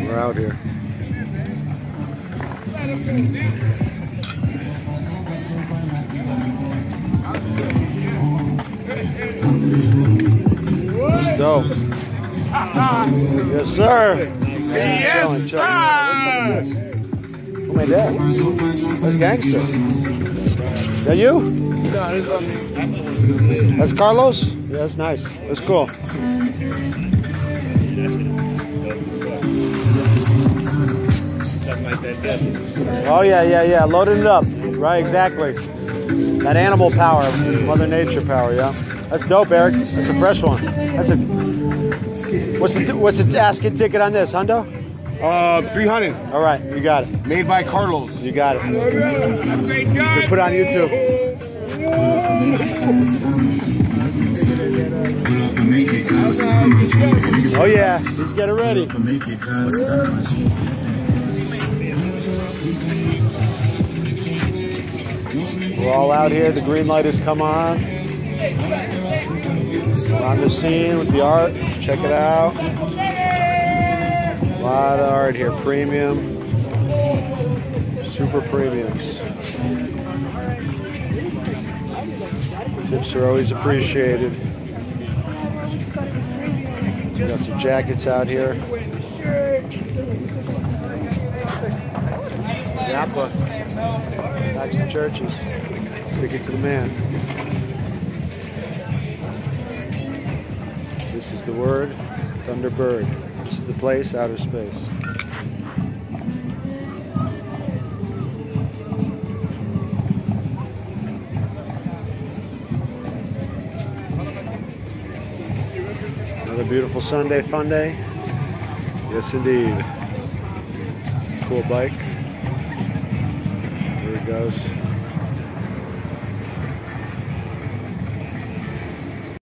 We're out here. That's dope. Yes, sir. Yes, sir. Who made that? That's gangster. That you? No, is That's Carlos? Yeah, that's nice. That's cool. Oh yeah, yeah, yeah. Loading it up. Right, exactly. That animal power, Mother Nature power, yeah. That's dope, Eric. That's a fresh one. That's a. What's the what's the asking ticket on this, Hundo? Uh, 300. All right, you got it. Made by Carlos. You got it. Great guy. Put it on YouTube. Oh yeah, let's get it ready. We're all out here. The green light has come on. We're on the scene with the art. Check it out. A lot of art here. Premium. Super premiums. Tips are always appreciated. Got some jackets out here. Zappa. Backs to churches. Stick it to the man. This is the word, Thunderbird. This is the place, outer space. Another beautiful Sunday fun day. Yes, indeed. Cool bike. Here it goes.